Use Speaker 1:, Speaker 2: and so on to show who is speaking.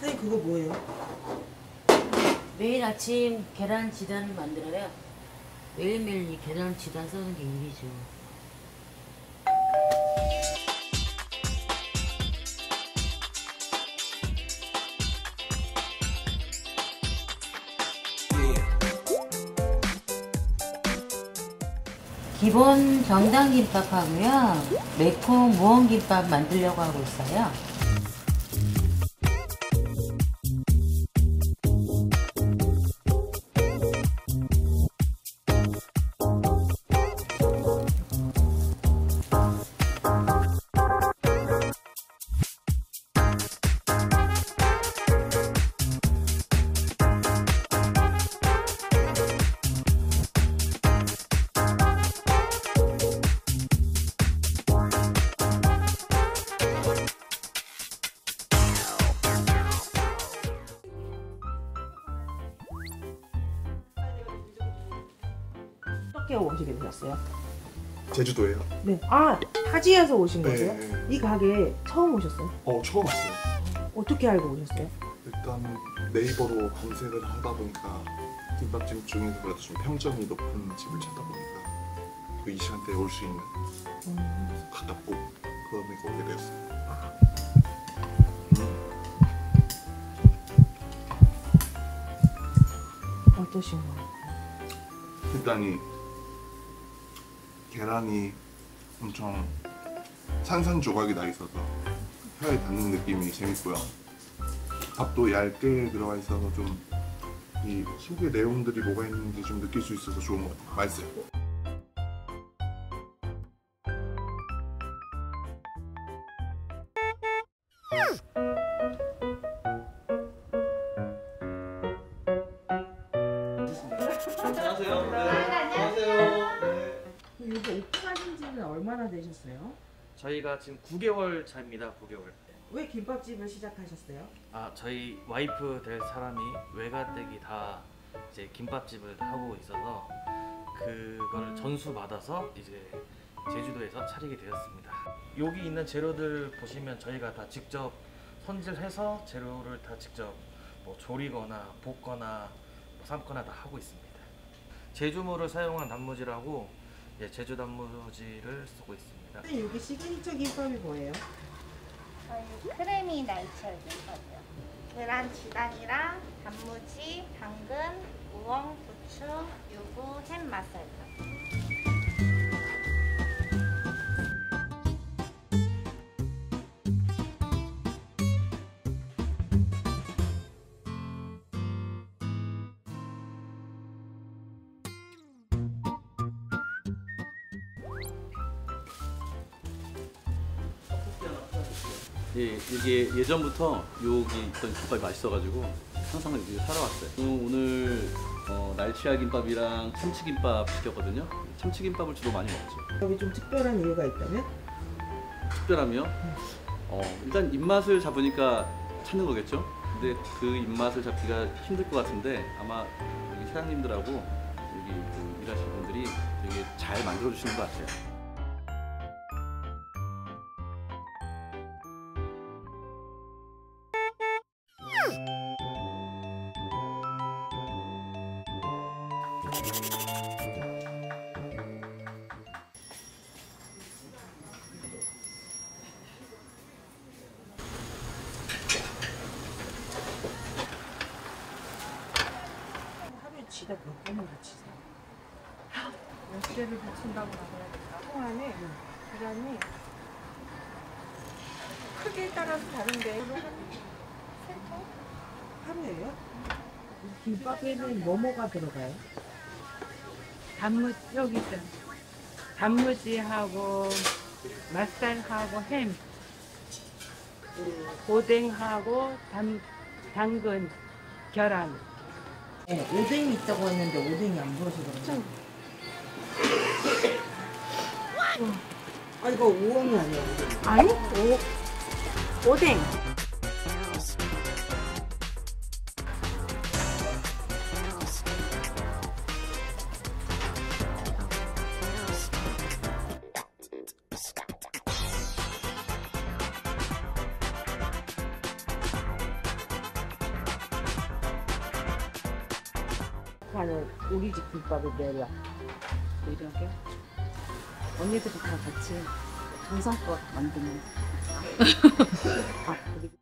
Speaker 1: 선생님 그거 뭐예요?
Speaker 2: 매일 아침 계란 지단을 만들어요. 매일매일 이 계란 지단 써는 게 일이죠. 기본 정당김밥하고요. 매콤 무원김밥 만들려고 하고 있어요.
Speaker 1: 어떻게 오시게 되셨어요?
Speaker 3: 제주도예요.
Speaker 1: 네. 아 타지에서 오신
Speaker 3: 네.
Speaker 1: 거세요? 이 가게 처음 오셨어요?
Speaker 3: 어 처음 왔어요.
Speaker 1: 어떻게 알고 오셨어요?
Speaker 3: 일단 네이버로 검색을 하다 보니까 김밥집 중에서 그래도 좀 평점이 높은 집을 찾다 보니까 그 이 시간대에 올 수 있는
Speaker 1: 음,
Speaker 3: 가깝고 그러니까 오게 되었어요. 음,
Speaker 1: 어떠신가요?
Speaker 3: 일단 이 계란이 엄청 산산 조각이 나 있어서 혀에 닿는 느낌이 재밌고요. 밥도 얇게 들어가 있어서 좀 이 속에 내용들이 뭐가 있는지 좀 느낄 수 있어서 좋은 것 같아요. 맛있어요.
Speaker 1: 여기 얼마나 되셨어요?
Speaker 4: 저희가 지금 9개월 차입니다. 9개월.
Speaker 1: 왜 김밥집을 시작하셨어요?
Speaker 4: 아 저희 와이프 될 사람이 외가댁이 다 이제 김밥집을 하고 있어서 그거를 전수 받아서 이제 제주도에서 차리게 되었습니다. 여기 있는 재료들 보시면 저희가 다 직접 손질해서 재료를 다 직접 뭐 조리거나 볶거나 뭐 삶거나 다 하고 있습니다. 제주물을 사용한 단무지라고 예, 제주 단무지를 쓰고 있습니다.
Speaker 1: 선생님 여기 시그니처 김밥이 뭐예요?
Speaker 5: 저희 크레미 날치알 김밥이요. 계란 지단이랑 단무지, 당근, 우엉, 부추, 유부, 햄 맛살
Speaker 6: 예, 이게 예전부터 여기 있던 김밥이 맛있어가지고 항상 여기 살아왔어요. 음, 오늘 어, 날치알 김밥이랑 참치김밥 시켰거든요. 참치김밥을 주로 많이 먹죠.
Speaker 1: 여기 좀 특별한 이유가 있다면?
Speaker 6: 특별하며 어, 일단 입맛을 잡으니까 찾는 거겠죠. 근데 그 입맛을 잡기가 힘들 것 같은데 아마 여기 사장님들하고 여기 그 일하시는 분들이 되게 잘 만들어 주시는 것 같아요.
Speaker 1: 지다 몇 번을 붙이세요?
Speaker 7: 몇 개를 붙인다고 해야 될까? 통 안에 계란이 크기에 따라서 다른데
Speaker 1: 하루에요? 이 김밥에는 뭐뭐가 들어가요?
Speaker 7: 단무 여기 있어. 단무지하고 맛살하고 햄, 오뎅하고 당, 당근, 계란.
Speaker 1: 네, 오뎅이 있다고 했는데 오뎅이 안 보여주거든요. 아 이거 우엉이 아니에요?
Speaker 7: 아니? 오,
Speaker 8: 오뎅. 파는 우리 집 김밥을 내려. 매력에 언니들이 다 같이 정성껏 만드는. 아, 그리고